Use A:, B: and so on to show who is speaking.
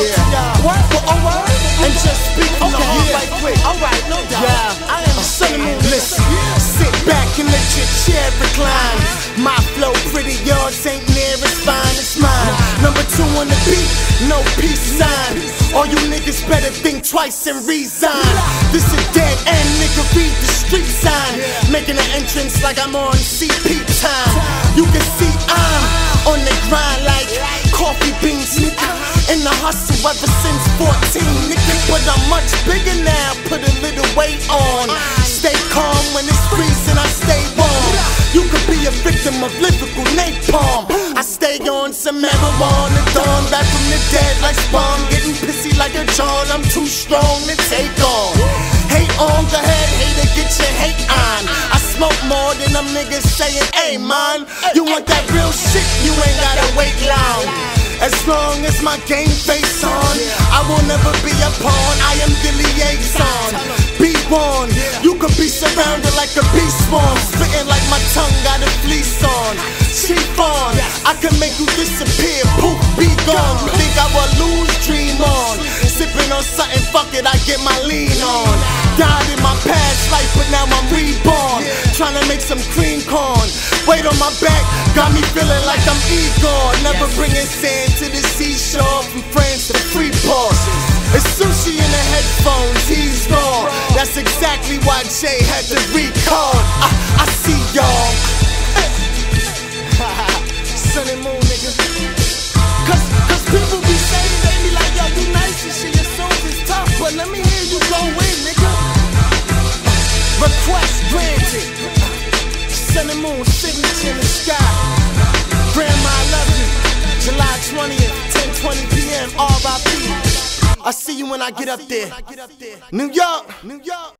A: yeah. yeah. What? What? Oh. And just speak okay. yeah. like quick.
B: Alright, no doubt. Yeah. I am a son of moon. Listen,
A: sit back and let your chair recline. Uh-huh. My flow pretty, yours ain't near as fine as mine. Number two on the beat, no peace sign. All you niggas better think twice and resign. This is dead end, nigga, read the street sign. Making an entrance like I'm on CP time. You can see I'm uh-huh. on the grind like coffee beans. Nigga. In the hustle ever since 14, nigga. But I'm much bigger now, put a little weight on. Stay calm when it's freezing, I stay warm. You could be a victim of lyrical napalm. I stay on some marijuana, dawn back from the dead like spawn. Getting pissy like a John, I'm too strong to take on. Hate on, go ahead, hater, get your hate on. I smoke more than them niggas saying, hey man, you want that real shit, you ain't gotta wait long. As long as my game face on, I will never be a pawn. I am the liaison. Be warned, you could be surrounded like a bee swarm, spitting like my tongue got a fleece on. Chief on, I can make you disappear. Poof, be gone. You think I will lose? Dream on. Sipping on something, fuck it, I get my lean on. Died in my past life, but now I'm reborn. Trying to make some cream corn. Weight on my back, got me feeling like I'm Igor. Never bringing sand to the seashore from France to Freeport. It's sushi in the headphones, he's raw. That's exactly why Jay had to record. I, I see y'all. Sun and moon, nigga. Cause, cause people be saying they be like, yo, you nice and shit, your songs is tough, but let me hear you go in, nigga. Request granted. Moon, signature in the sky. Grandma, I love you. July 20th, 10 20 p.m. RIP. I'll see you when I get up there. New York, New York.